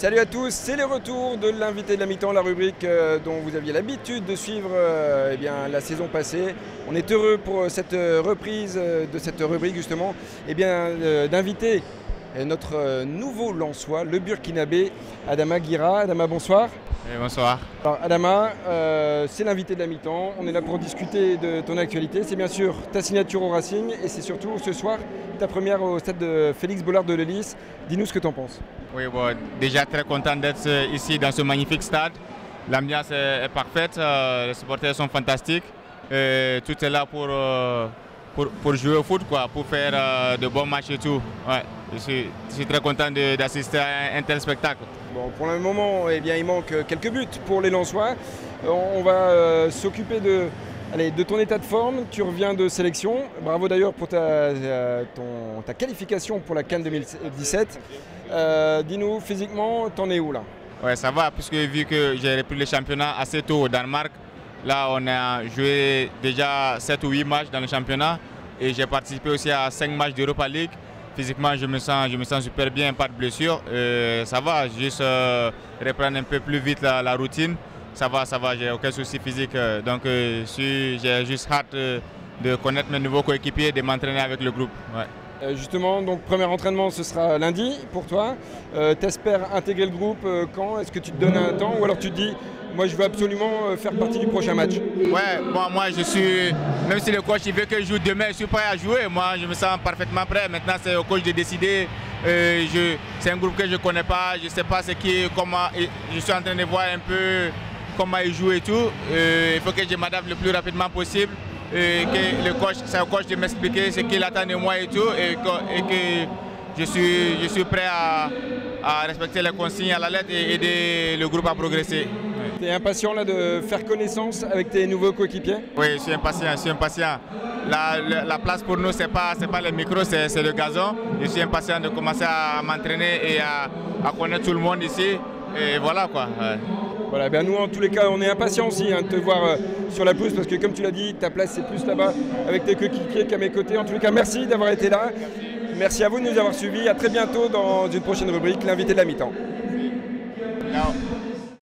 Salut à tous, c'est le retour de l'invité de la mi-temps, la rubrique euh, dont vous aviez l'habitude de suivre euh, eh la saison passée. On est heureux pour cette euh, reprise euh, de cette rubrique justement eh bien, d'inviter notre euh, nouveau Lançois, le Burkinabé, Adama Guira. Adama, bonsoir. Et bonsoir. Alors Adama, euh, c'est l'invité de la mi-temps. On est là pour discuter de ton actualité. C'est bien sûr ta signature au Racing et c'est surtout ce soir ta première au stade de Félix Bollard de l'Hélice. Dis-nous ce que tu en penses. Oui, bon, déjà très content d'être ici dans ce magnifique stade. L'ambiance est, est parfaite, euh, les supporters sont fantastiques. Et tout est là pour, euh, pour, pour jouer au foot, quoi, pour faire euh, de bons matchs et tout. Ouais, je, suis, je suis très content d'assister à un, un tel spectacle. Bon, pour le moment, eh bien, il manque quelques buts pour les Lensois. On va euh, s'occuper de, allez, de ton état de forme. Tu reviens de sélection. Bravo d'ailleurs pour ta, euh, ton- ta qualification pour la Cannes 2017. Euh, Dis-nous, physiquement, t'en es où là? Ouais, ça va, puisque vu que j'ai repris le championnat assez tôt au Danemark, là on a joué déjà 7 ou 8 matchs dans le championnat et j'ai participé aussi à 5 matchs d'Europa League. Physiquement, je me sens, je me sens super bien, pas de blessure. Euh, ça va, juste euh, reprendre un peu plus vite la, routine. Ça va, ça va, j'ai aucun souci physique. euh, donc j'ai juste hâte de connaître mes nouveaux coéquipiers et de m'entraîner avec le groupe. Euh, Justement, donc premier entraînement, ce sera lundi pour toi. Euh, T'espères intégrer le groupe euh, quand? Est-ce que tu te donnes un temps? Ou alors tu te dis, moi je veux absolument euh, faire partie du prochain match? Ouais, bon, moi je suis, même si le coach il veut que je joue demain, je suis prêt à jouer. Moi je me sens parfaitement prêt. Maintenant c'est au coach de décider. C'est un groupe que je ne connais pas, je ne sais pas ce qui, comment, et je suis en train de voir un peu comment il joue et tout. Il faut que je m'adapte le plus rapidement possible. Et que le coach, c'est au coach de m'expliquer ce qu'il attend de moi et tout. Et que, et que je, suis, je suis prêt à, à respecter les consignes à la lettre et aider le groupe à progresser. Tu es impatient là de faire connaissance avec tes nouveaux coéquipiers? Oui, je suis impatient, je suis impatient. La, la- la place pour nous, ce n'est pas, le micro, c'est c'est le gazon. Je suis impatient de commencer à m'entraîner et à, à connaître tout le monde ici. Et voilà quoi. ouais. Voilà, ben nous en tous les cas, on est impatients aussi hein, de te voir euh, sur la pelouse parce que comme tu l'as dit, ta place c'est plus là-bas avec tes coéquipiers qu'à mes côtés. En tous les cas, merci d'avoir été là. Merci à vous de nous avoir suivis. À très bientôt dans une prochaine rubrique, l'invité de la mi-temps. Ciao.